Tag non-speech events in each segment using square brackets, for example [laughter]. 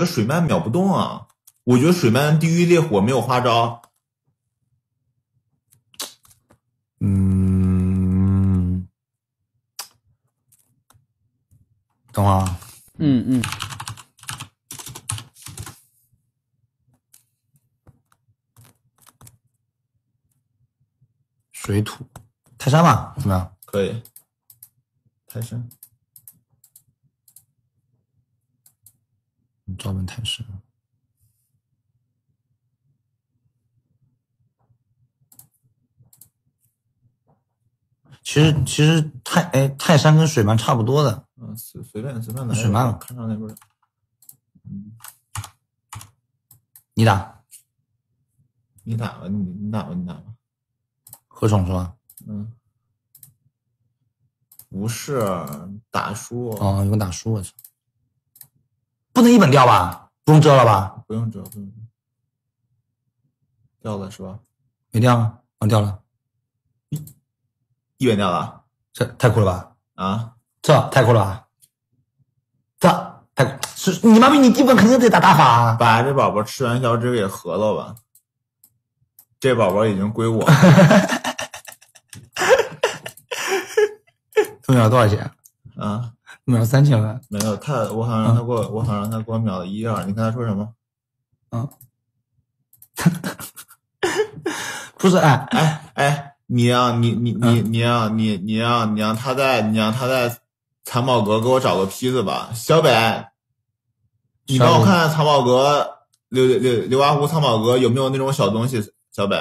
这水漫秒不动啊！我觉得水漫地狱烈火没有花招。嗯，等会儿啊，嗯嗯，水土泰山吧，怎么样？可以，泰山。招本泰山。其实其实泰哎泰山跟水漫差不多的，嗯，随随便随便来。水漫看上那边。你打你打吧，你你打吧，你打吧。何宠是吧？嗯，不是打输哦，有个打输我操，不能一本掉吧？不用遮了吧？不用遮，不用遮。掉了是吧？没掉啊？哦，掉了，一本掉了这太酷了吧？啊！这太酷了吧？这太酷是你妈逼你基本肯定得打大法啊！把这宝宝吃完小指给合了吧。这宝宝已经归我。[laughs] 他秒多少钱？啊，秒三千万。没有他，我好像让他给我，我好像让他给我秒了一二。你看他说什么？嗯，[laughs] 不是，哎哎哎，你让你你你你让你你让你让他在你让他在藏宝阁给我找个坯子吧，小北，你帮我看看藏宝阁刘刘刘刘华湖藏宝阁有没有那种小东西，小北，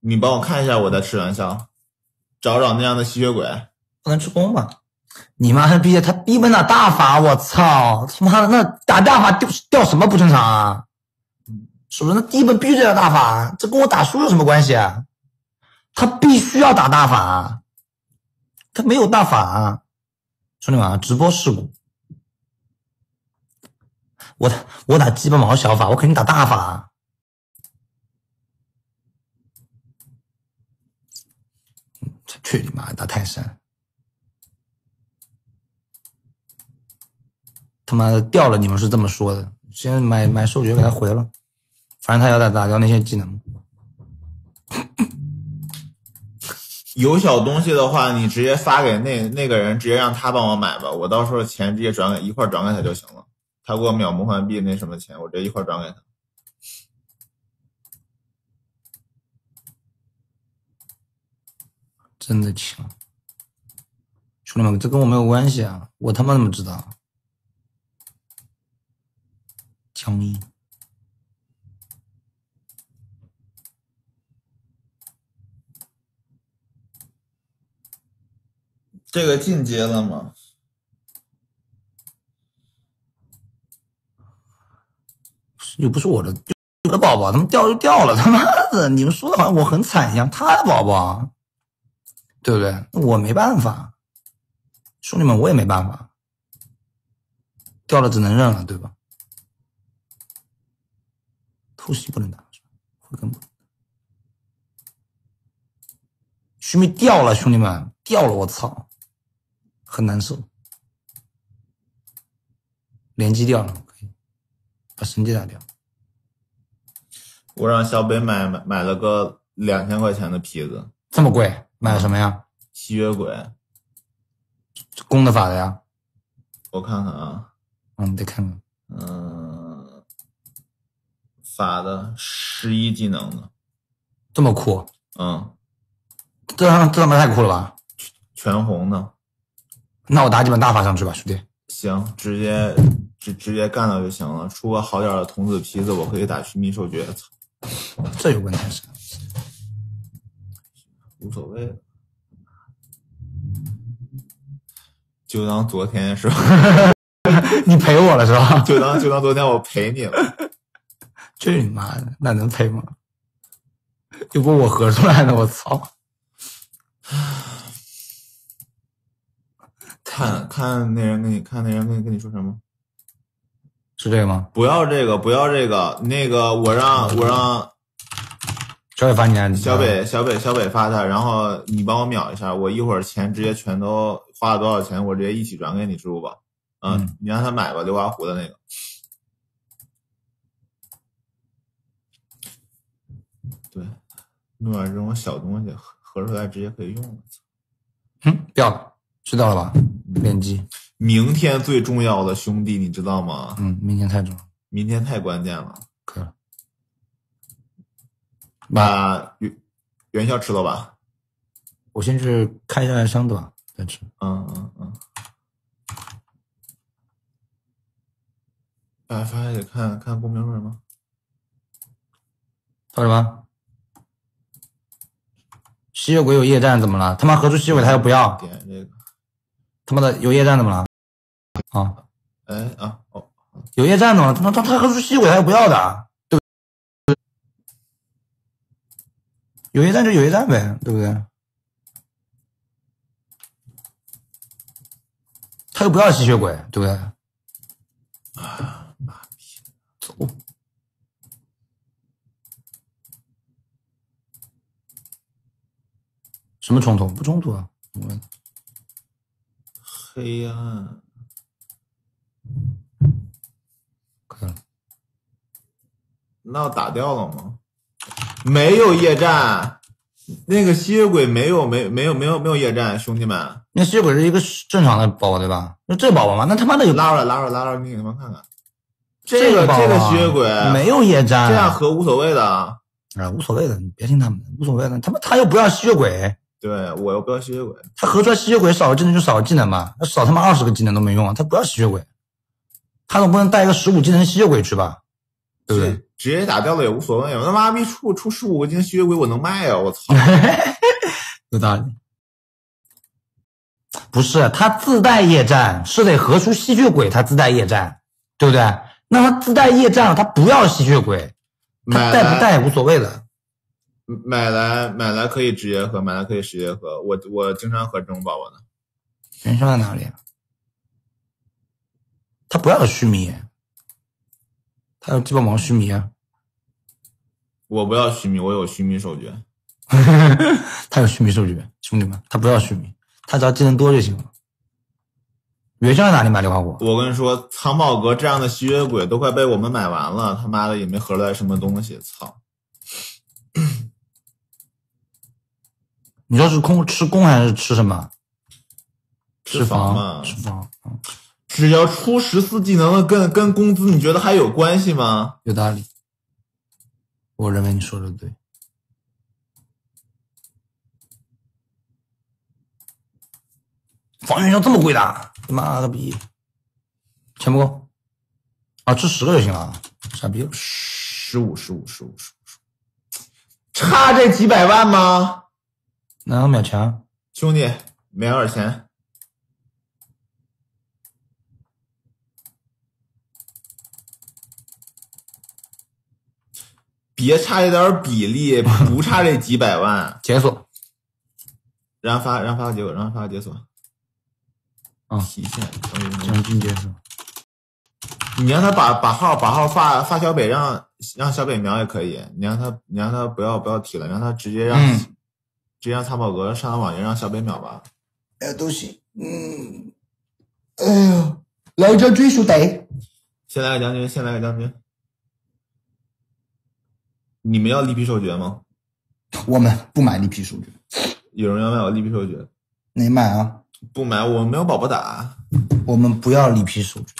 你帮我看一下，我在吃元宵，找找那样的吸血鬼。不能吃光吧？你妈逼他逼本打大法，我操！他妈的那打大法掉掉什么不正常啊？是不是？那第一本必须得打大法，这跟我打输有什么关系啊？他必须要打大法，他没有大法。啊兄弟们，直播事故，我打我打鸡巴毛小法，我肯定打大法。去你妈！打泰山。他妈的掉了！你们是这么说的？先买买兽诀给他回了，反正他要打打掉那些技能。[laughs] 有小东西的话，你直接发给那那个人，直接让他帮我买吧。我到时候钱直接转给一块转给他就行了。他给我秒魔幻币那什么钱，我直接一块转给他。真的强，兄弟们，这跟我没有关系啊！我他妈怎么知道？枪音，这个进阶了吗？又不是我的，我的宝宝，他们掉就掉了，[laughs] 他妈的！你们说的好像我很惨一样，他的宝宝，对不对？我没办法，兄弟们，我也没办法，掉了只能认了，对吧？偷袭不能打，回根不能。徐妹掉了，兄弟们掉了，我操，很难受。连击掉了，可以把神机打掉。我让小北买买买了个两千块钱的皮子，这么贵，买了什么呀？吸血鬼，公的法的呀？我看看啊，嗯，得看看。嗯，法的十一技能的，这么酷，嗯，这他这他妈太酷了吧？全红的，那我打几本大法上去吧，兄弟。行，直接直直接干了就行了。出个好点的童子皮子，我可以打虚弥兽诀。操，这有问题是？无所谓，就当昨天是吧？[laughs] 你陪我了是吧？就当就当昨天我陪你了。去你妈的，那能赔吗？又不我合出来的，[laughs] 我操！看看那人跟你看那人跟你跟你说什么？是这个吗？不要这个，不要这个，那个我让我让小北发你小北小北小北发他，然后你帮我秒一下，我一会儿钱直接全都花了多少钱，我直接一起转给你支付宝。嗯，你让他买吧，刘华湖的那个。弄点这种小东西合合出来直接可以用了。嗯，掉了，知道了吧？联机，明天最重要的兄弟，你知道吗？嗯，明天太重要，明天太关键了。可以了。把元元宵吃了吧？我先去看一下箱子吧，再吃。嗯嗯嗯。哎，发现得看看公屏说什么？说什么？吸血鬼有夜战怎么了？他妈合出吸血鬼他又不要，点这个。他妈的有夜战怎么了？啊，哎啊哦，有夜战怎么了？他他他合出吸血鬼他又不要的，对不对？有夜战就有夜战呗，对不对？他又不要吸血鬼，对不对？啊妈逼！走。什么冲突？不冲突啊！我黑暗，可以了。那要打掉了吗？没有夜战，那个吸血鬼没有没没有没有没有夜战，兄弟们，那吸血鬼是一个正常的宝宝对吧？那这宝宝吗？那他妈的有拉出来拉出来拉出来，你给他们看看。这个这个吸血鬼没有夜战，这样和无所谓的。啊，无所谓的，你别听他们的，无所谓的。他妈他又不要吸血鬼，对我又不要吸血鬼，他合出来吸血鬼少个技能就少个技能嘛，那少他妈二十个技能都没用啊，他不要吸血鬼，他总不能带一个十五技能吸血鬼去吧？对不对？直直接打掉了也无所谓。我他妈逼出出十五个技能吸血鬼，我能卖啊！我操！[laughs] 有道理。不是，他自带夜战是得合出吸血鬼，他自带夜战，对不对？那他自带夜战了，他不要吸血鬼，他带不带无所谓的。买来买来可以直接喝，买来可以直接喝。我我经常喝这种宝宝的。元宵在哪里？他不要须弥，他有鸡巴毛须弥啊！我不要须弥，我有须弥手诀。[laughs] 他有须弥手诀，兄弟们，他不要须弥，他只要技能多就行了。元宵在哪里买硫化火？我跟你说，藏宝阁这样的吸血鬼都快被我们买完了，他妈的也没合出来什么东西，操！你说是空吃攻还是吃什么？吃房嘛吃房，嗯只要出十四技能的，跟跟工资你觉得还有关系吗？有道理。我认为你说的对。防元宵这么贵的？他妈个逼！钱不够啊，吃十个就行了，傻逼十五，十五，十五，十五，差这几百万吗？哪有秒强？兄弟，没二钱。别差这点比例，[laughs] 不差这几百万。解锁然后发，让发个解锁，让发个解锁。啊提现，等于将军解锁。你让他把把号把号发发小北，让让小北瞄也可以。你让他你让他不要不要提了，让他直接让、嗯直接让藏宝阁上上网页让小北秒吧。哎，都行。嗯，哎呀，老张追数得。先来个将军，先来个将军。你们要力皮手诀吗？我们不买力皮手诀，有人要买我力皮手诀？你买啊？不买，我没有宝宝打。我们不要力皮手诀。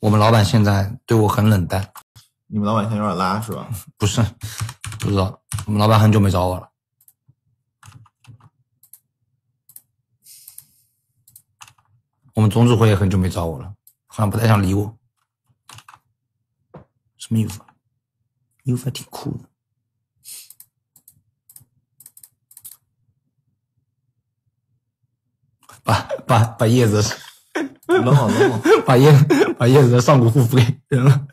我们老板现在对我很冷淡，你们老板现在有点拉是吧？[laughs] 不是，不知道。我们老板很久没找我了。我们总指挥也很久没找我了，好像不太想理我。什么衣服啊？衣服还挺酷的。把把把叶子 [laughs] 冷冷冷冷，把叶把叶子的上古护肤给扔了，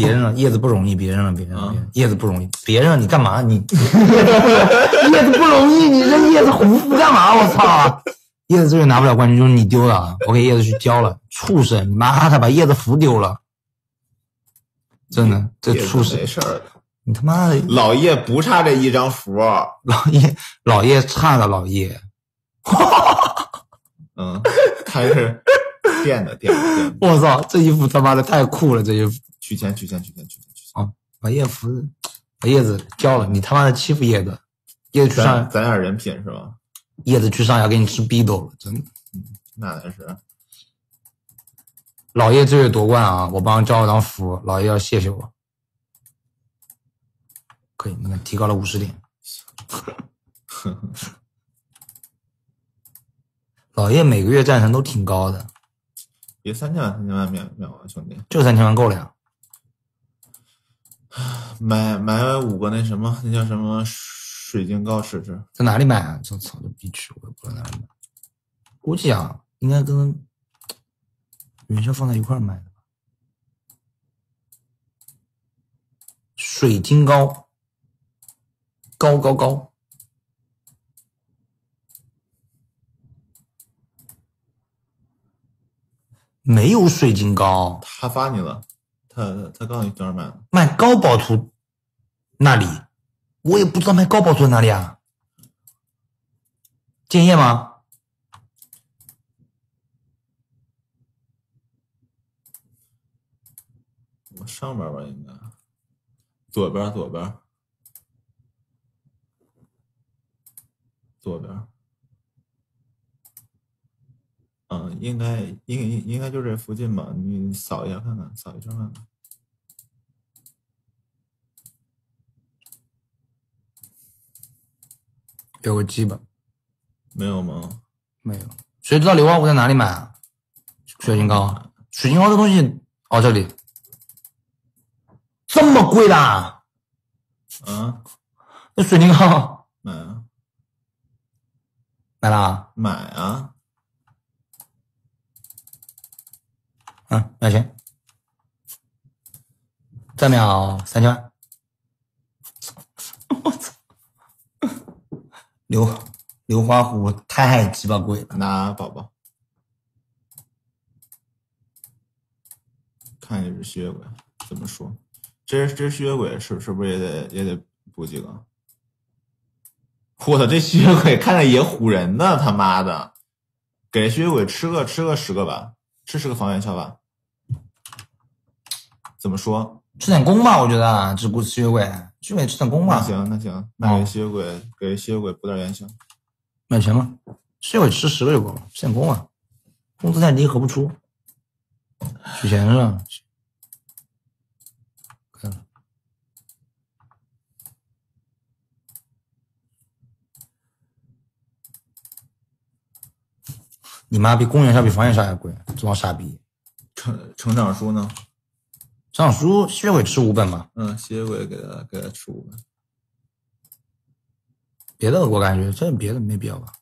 别人了，叶子不容易，别人了，别人了，叶子不容易，别人了，你干嘛？你 [laughs] 叶子不容易，你扔叶子胡服干嘛？我操！叶子这个拿不了冠军，就是你丢了，我给叶子去交了，畜生！你妈的把叶子符丢了，真的，这畜生！没事儿。你他妈的老叶不差这一张符，老叶老叶差的老叶，嗯，他是垫的垫的垫的。[laughs] 我操！这衣服他妈的太酷了，这衣服取钱取钱取钱取钱取钱！啊把叶子把叶子交了，你他妈的欺负叶子，叶子去上攒点人品是吧？叶子去上要给你吃逼斗了，真的。那才是。老叶这月夺冠啊，我帮交了张符，老叶要谢谢我。可以，那个提高了五十点。老叶每个月战神都挺高的，别三千万三千万秒秒啊，兄弟！就三千万够了呀。买买五个那什么，那叫什么水晶膏试试。在哪里买啊？这操这逼区，我也不知道哪里买。估计啊，应该跟元宵放在一块儿买的吧。水晶糕，高高高，没有水晶糕，他发你了，他他告诉你多少买的？卖高宝图那里，我也不知道卖高宝图在哪里啊？建业吗？我上边吧，应该左边左边左边。嗯，应该应应应该就这附近吧，你扫一下看看，扫一圈看看。有个鸡吧？没有吗？没有。谁知道硫化物在哪里买啊？水晶膏，水晶膏这东西哦，这里这么贵的啊？啊，那水晶膏买啊买了啊？买啊！嗯，要钱。再秒三千万。[laughs] 我操！刘刘花虎太鸡巴贵了。那宝宝，看一只吸血鬼怎么说？这这吸血鬼是是不是也得也得补几个？我操，这吸血鬼看着也唬人呢！他妈的，给吸血鬼吃个吃个十个吧，吃十个防元宵吧。怎么说？吃点攻吧，我觉得啊，这股吸血鬼，吸血鬼吃点攻吧。那行那行，那给吸血鬼给吸血鬼补点元宵。买钱吗？吸血鬼吃十个就够了，吃点攻啊。工资太低，合不出。取钱是吧？看了。你妈比公园上比防御烧还贵，这帮傻逼！成成长书呢？上书吸血鬼吃五本吧，嗯，吸血鬼给他给他吃五本。别的我感觉这别的没必要吧。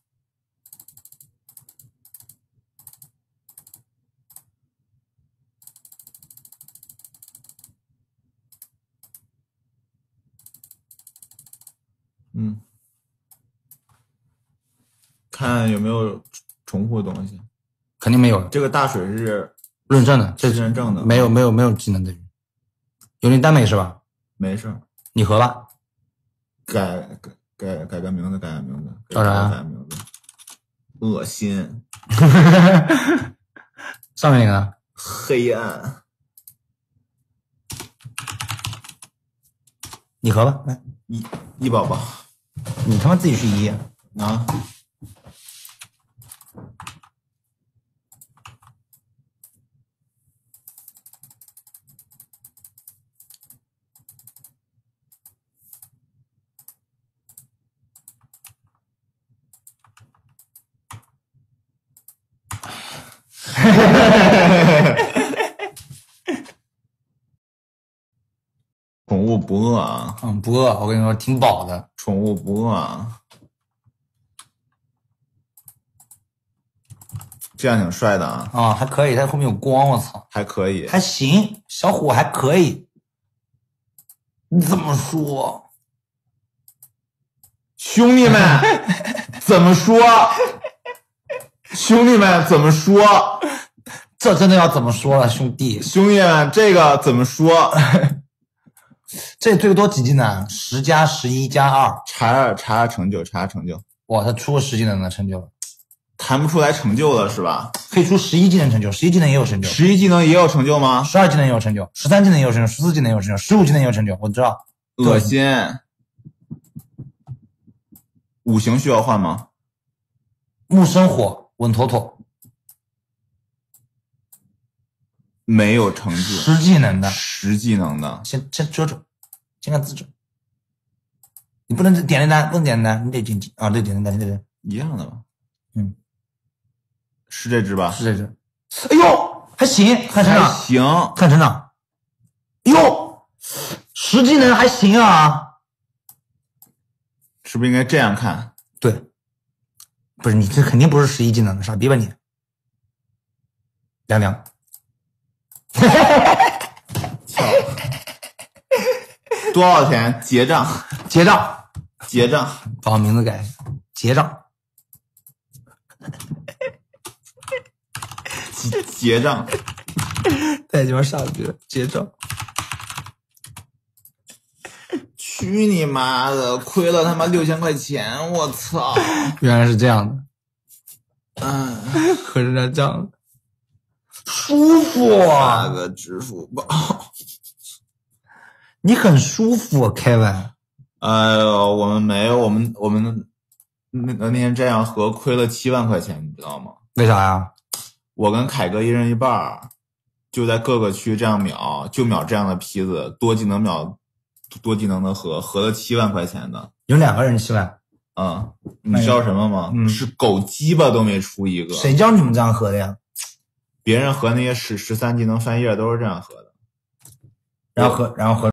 嗯，看有没有重复的东西。肯定没有这个大水是论证的，这是认证的，没有没有没有技能的，有林耽美是吧？没事，你合吧？改改改改个名字，改个名字，叫啥改个名字？恶心，[laughs] 上面那个黑暗，你合吧，来，一一宝宝。你他妈自己去一。啊，[laughs] 宠物不饿啊，嗯，不饿，我跟你说挺饱的。宠物不饿啊，这样挺帅的啊，啊，还可以，它后面有光，我操，还可以，还行，小虎还可以。你怎么说？兄弟们 [laughs] 怎么说？兄弟们怎么说？这真的要怎么说了，兄弟？兄弟们，这个怎么说？[laughs] 这最多几技能？十加十一加二。查查查成就，查二成就。哇，他出个十技能的成就了。弹不出来成就了是吧？可以出十一技能成就，十一技能也有成就，十一技能也有成就吗？十二技能也有成就，十三技能也有成就，十四技能也有成就，十五技能也有成就。我知道，恶心。五行需要换吗？木生火，稳妥妥，没有成绩。十技能的，十技能的，先先遮住，先看资质。你不能点单单，不能点连单，你得点击啊，对，点连单，对对对，一样的吧？嗯，是这只吧？是这只。哎呦，还行，看成还长，行，看成长。哟，十技能还行啊。是不是应该这样看？对，不是你这肯定不是十一技能的傻逼吧你？凉凉，操！[laughs] 多少钱？结账，结账，结账。把我名字改，结账。结结账，太鸡巴傻逼了，结账。去你妈的！亏了他妈六千块钱，我操！原来是这样的，嗯，[laughs] 可是这样舒服发啊，个支付宝。你很舒服，Kevin。哎呦，我们没有，我们我们那那天这样合亏了七万块钱，你知道吗？为啥呀？我跟凯哥一人一半儿，就在各个区这样秒，就秒这样的坯子，多技能秒多技能的合，合了七万块钱的。有两个人七万，嗯，你知道什么吗？嗯是狗鸡巴都没出一个。谁教你们这样合的呀？别人合那些十十三技能翻页都是这样合的。然后合，然后喝。